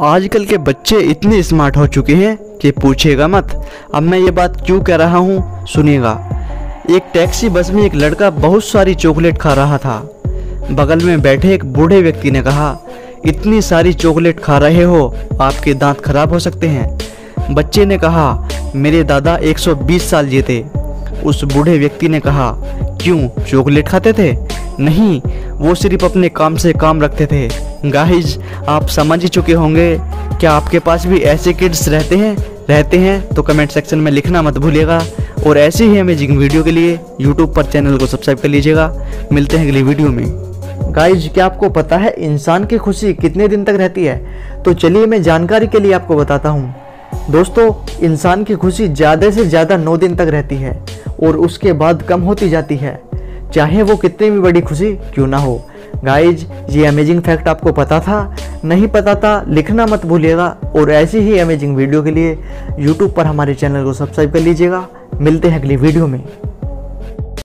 आजकल के बच्चे इतने स्मार्ट हो चुके हैं कि पूछेगा मत, अब मैं ये बात क्यों कह रहा हूँ? सुनिएगा। एक टैक्सी बस में एक लड़का बहुत सारी चॉकलेट खा रहा था। बगल में बैठे एक बूढ़े व्यक्ति ने कहा, इतनी सारी चॉकलेट खा रहे हो, आपके दांत खराब हो सकते हैं। बच्चे ने कहा, मेरे दादा 120 साल जीते। उस बूढ़े व्यक्ति ने कहा, क्यों चॉकलेट खाते थे? नहीं, वो सिर्फ़ अपने काम से काम रखते थे। गाइज़ आप समझ ही चुके होंगे क्या आपके पास भी ऐसे किड्स रहते हैं रहते हैं तो कमेंट सेक्शन में लिखना मत भूलिएगा। और ऐसे ही अमेजिंग वीडियो के लिए यूट्यूब पर चैनल को सब्सक्राइब कर लीजिएगा। मिलते हैं अगली वीडियो में। गाइज़ क्या आपको पता है इंसान की खुशी कितने दिन तक रहती है? तो चलिए मैं जानकारी के लिए आपको बताता हूँ। दोस्तों, इंसान की खुशी ज़्यादा से ज़्यादा नौ दिन तक रहती है, और उसके बाद कम होती जाती है। चाहे वो कितनी भी बड़ी खुशी क्यों ना हो गाइज़ ये अमेजिंग फैक्ट आपको पता था? नहीं पता था, लिखना मत भूलिएगा और ऐसी ही अमेजिंग वीडियो के लिए यूट्यूब पर हमारे चैनल को सब्सक्राइब कर लीजिएगा। मिलते हैं अगली वीडियो में।